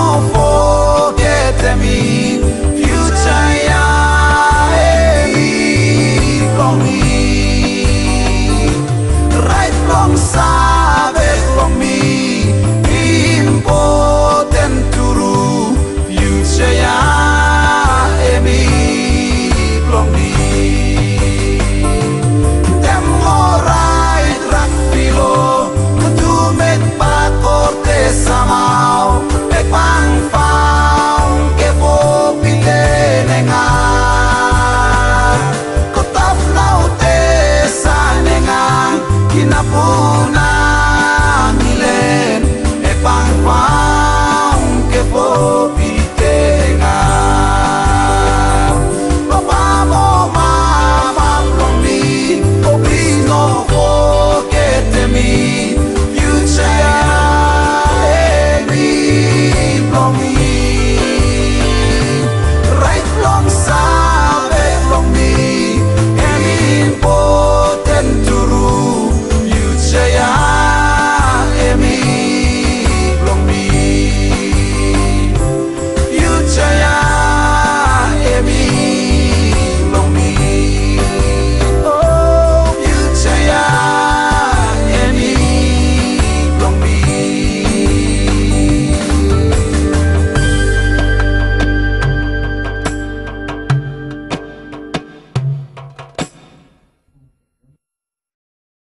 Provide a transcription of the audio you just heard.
fall for